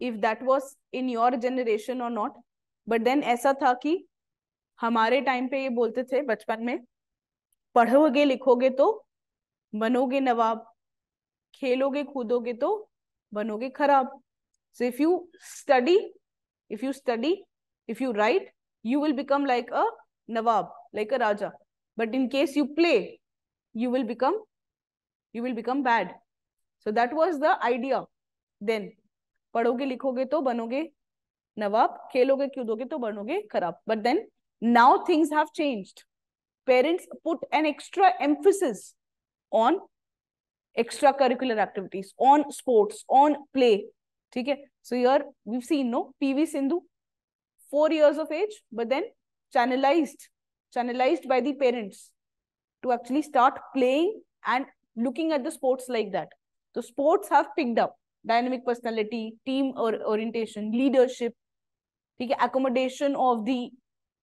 If that was in your generation और not but then ऐसा था कि हमारे टाइम पे ये बोलते थे बचपन में, पढ़ोगे, लिखोगे तो बनोगे नवाब, खेलोगे, कूदोगे तो बनोगे खराब। So if you study if you study if you write you will become like a nawab like a raja. But in case you play you will become you will become bad so that was the idea then पढ़ोगे लिखोगे तो बनोगे नवाब, खेलोगे कूदोगे तो बनोगे खराब। But then now things have changed parents put an extra emphasis on extra curricular activities on sports on play ठीक है? So you're we seen no P V Sindhu four years of age but then channelize channelized by the parents to actually start playing and looking at the sports like that the sports have picked up dynamic personality team और orientation leadership ठीक है? Accommodation of the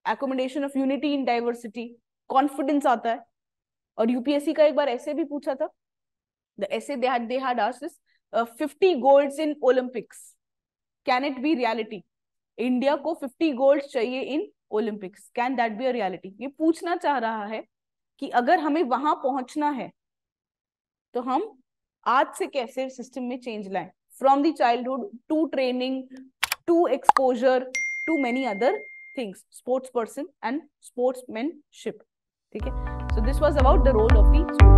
accommodation of unity in diversity confidence आता है। और UPSC का एक बार ऐसे भी पूछा था ऐसे fifty gold in Olympics can it be reality India को फिफ्टी गोल्ड चाहिए in Olympics can that be a reality ये पूछना चाह रहा है कि अगर हमें वहाँ पहुँचना है तो हम आज से कैसे सिस्टम में चेंज लाए? From the childhood to training to exposure to many other things sports person and sportsmanship ठीक है? So this was about the role of the